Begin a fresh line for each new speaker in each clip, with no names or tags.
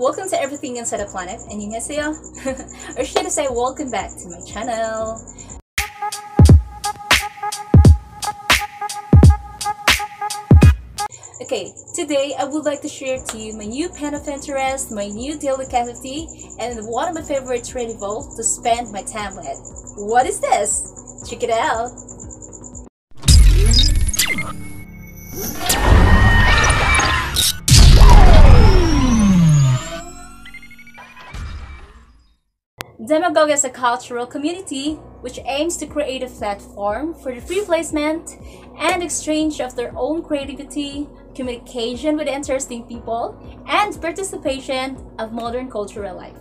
Welcome to Everything Inside the Planet, 안녕하세요. or should I say welcome back to my channel. Okay, today I would like to share to you my new pen of interest, my new daily activity, and one of my favorite tradible to spend my time with. What is this? Check it out! Demo Gog is a cultural community which aims to create a platform for the free placement and exchange of their own creativity, communication with interesting people, and participation of modern cultural life.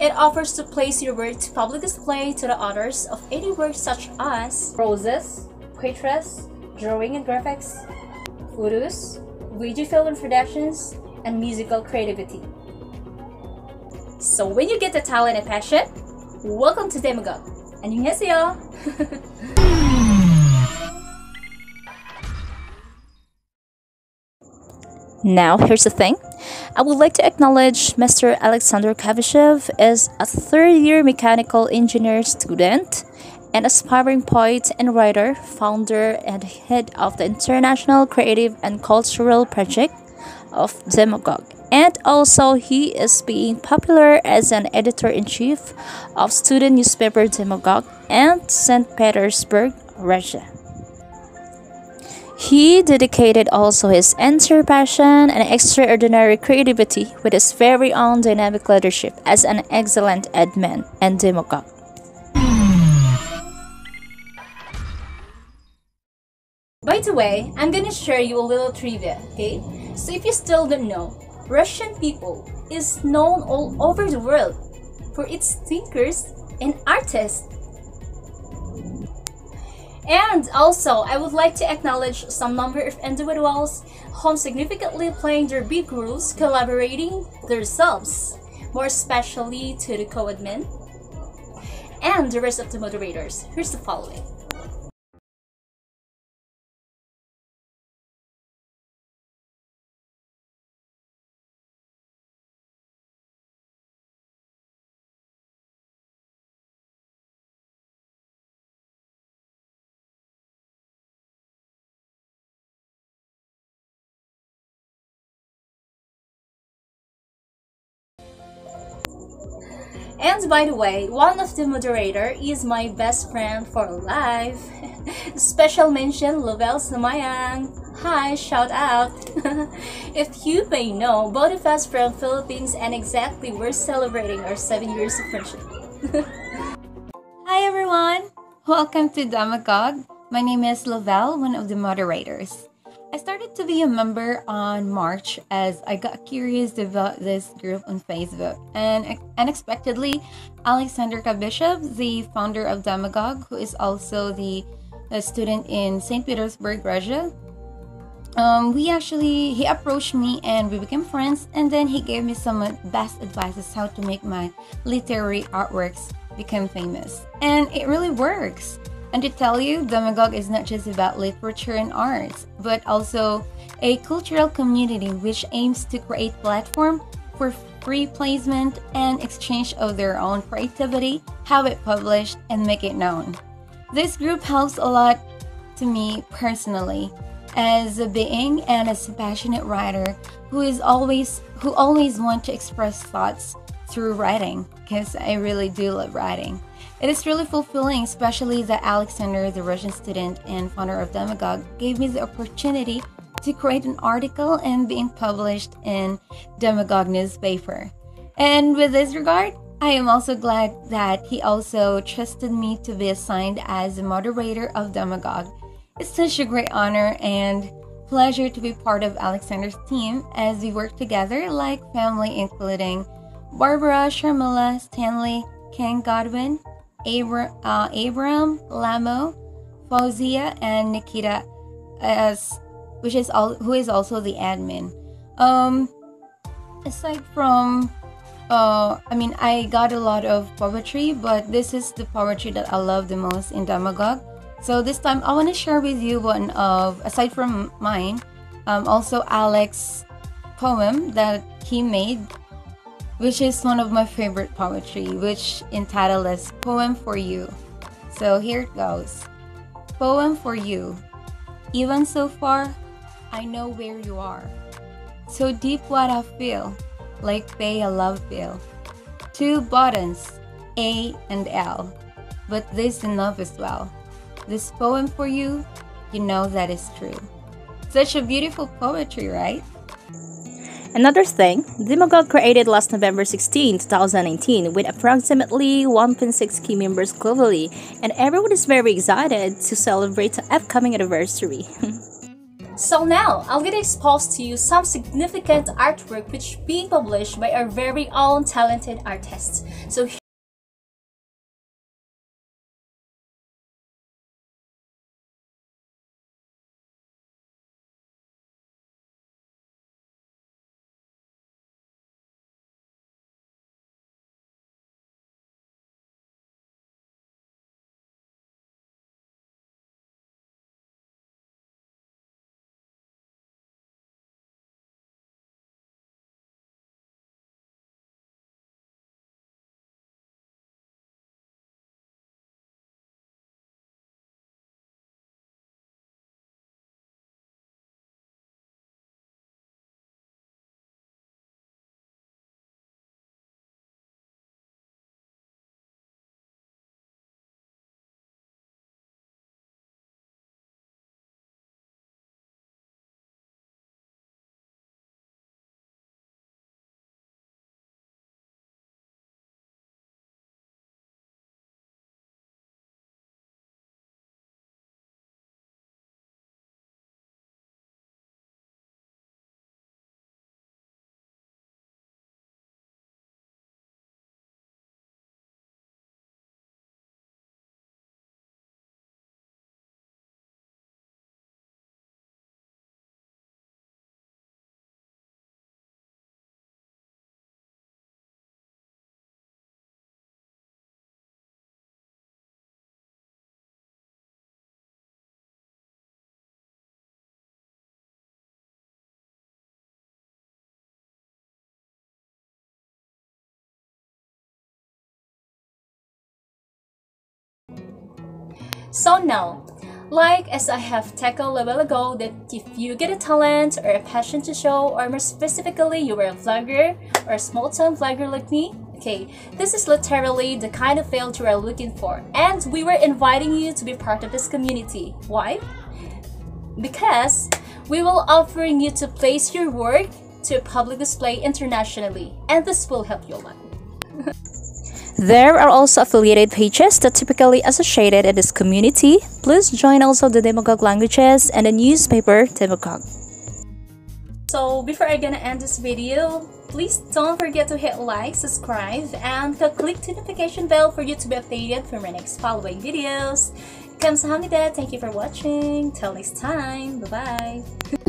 It offers to place your work to public display to the others of any work such as roses, poetry, drawing and graphics, photos, video film productions, and musical creativity. So when you get the talent and passion, welcome to Demo Gog. 안녕하세요. Now, here's the thing. I would like to acknowledge Mr. Alexander Kavishev as a third year mechanical engineer student, an aspiring poet and writer, founder and head of the International Creative and Cultural Project, of Demo Gog. And also, he is being popular as an editor-in-chief of student newspaper Demo Gog and St. Petersburg, Russia. He dedicated also his entire passion and extraordinary creativity with his very own dynamic leadership as an excellent admin and Demo Gog. By the way, I'm gonna share you a little trivia, okay? So if you still don't know, Russian people is known all over the world for its thinkers and artists. And also, I would like to acknowledge some number of individuals whom significantly playing their big roles collaborating themselves, more especially to the co-admin and the rest of the moderators. Here's the following. And by the way, one of the moderator is my best friend for life. Special mention Lovell Samayang. Hi, shout out. if you may know, both of us from Philippines and exactly we're celebrating our 7 years of friendship.
Hi everyone! Welcome to Demo Gog. My name is Lovell, one of the moderators. I started to be a member on March as I got curious about this group on Facebook. And unexpectedly, Alexander Kavyshev, the founder of Demo Gog, who is also the student in St. Petersburg, Russia, um, we actually he approached me and we became friends and then he gave me some best advices how to make my literary artworks become famous and it really works and to tell you, Demo Gog is not just about literature and arts, but also a cultural community which aims to create platform for free placement and exchange of their own creativity, have it published, and make it known. This group helps a lot to me personally as a being and as a passionate writer who is always who always want to express thoughts through writing because I really do love writing. It is really fulfilling, especially that Alexander, the Russian student and founder of Demo Gog, gave me the opportunity to create an article and being published in Demo Gog newspaper. And with this regard, I am also glad that he also trusted me to be assigned as the moderator of Demo Gog. It's such a great honor and pleasure to be part of Alexander's team as we work together like family, including Barbara, Sharmila, Stanley, Ken Godwin, uh, Abram, Lamo, Fauzia, and Nikita, as which is all who is also the admin. Um, aside from, uh, I mean, I got a lot of poetry, but this is the poetry that I love the most in Demo Gog. So this time, I want to share with you one of aside from mine, um, also Alex poem that he made, which is one of my favorite poetry, which entitled as Poem for You. So here it goes. Poem for you. Even so far, I know where you are. So deep what I feel, like pay a love bill. Two buttons, A and L, but this enough as well. This poem for you, you know that is true. Such a beautiful poetry, right?
Another thing, Demo Gog created last November 16, 2019 with approximately 1.6 key members globally and everyone is very excited to celebrate the upcoming anniversary. so now, I'll get exposed to you some significant artwork which being published by our very own talented artists. So So now, like as I have tackled a while ago that if you get a talent or a passion to show or more specifically you are a vlogger or a small town vlogger like me, okay, this is literally the kind of field you are looking for and we were inviting you to be part of this community. Why? Because we will offering you to place your work to a public display internationally and this will help you a lot. There are also affiliated pages that typically associated in this community. Please join also the Demo Gog languages and the newspaper Demo Gog. So before I gonna end this video, please don't forget to hit like, subscribe, and click the notification bell for you to be updated for my next following videos. Kamsahamnida, thank you for watching. Till next time, bye bye.